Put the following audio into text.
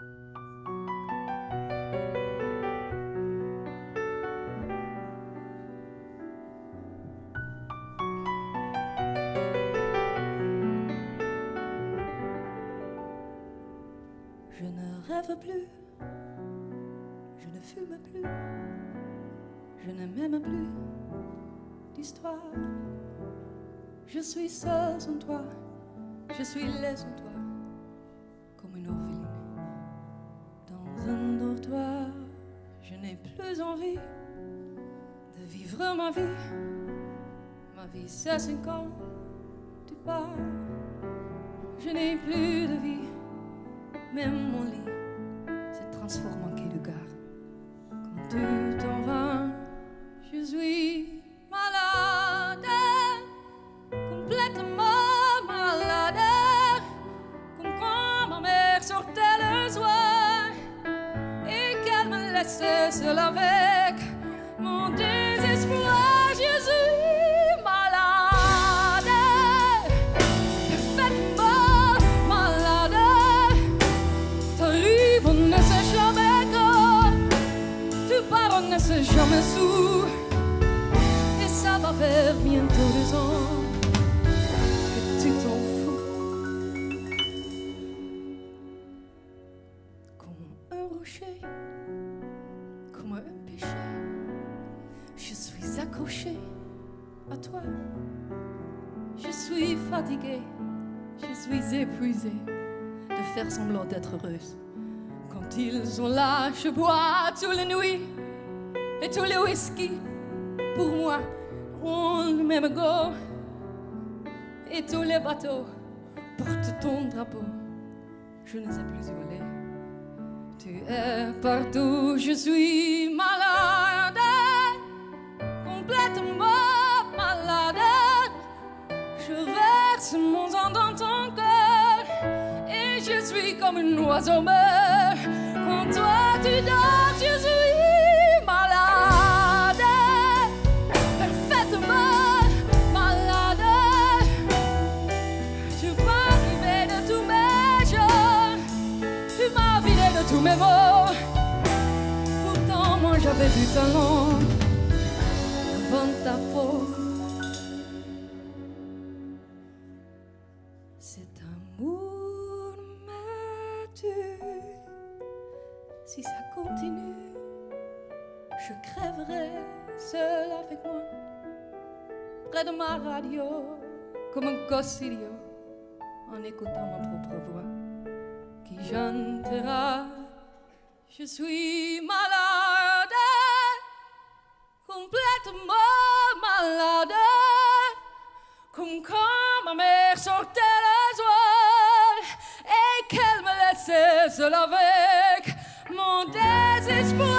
Je ne rêve plus, je ne fume plus, je ne m'aime plus. D'histoire. Je suis seule sans toi, je suis laisse sans toi, envie de vivre ma vie. Ma vie, c'est cinq ans, tu pars. Je n'ai plus de vie. Même mon laissait seule avec mon désespoir. Je suis malade, parfaitement malade. T'arrives, on ne sait jamais quand. Tu pars, on ne sait jamais sous. Et ça va faire bientôt deux ans que tu t'en fous. Comme un rocher, comme un péché, je suis accrochée à toi. Je suis fatiguée, je suis épuisée de faire semblant d'être heureuse. Quand ils sont là, je bois toutes les nuits et tous les whisky. Pour moi, on le même go. Et tous les bateaux portent ton drapeau. Je ne sais plus où aller. Tu es partout, je suis malade, complètement malade. Je verse mon sang dans ton cœur et je suis comme un oiseau meurt. J'avais du talent avant ta peau. Cet amour m'a. Si ça continue, je crèverai seul avec moi, près de ma radio, comme un idiot, en écoutant ma propre voix qui chantera. Je suis malade, complètement malade, comme quand ma mère sortait le soir et qu'elle me laissait seule avec mon désespoir.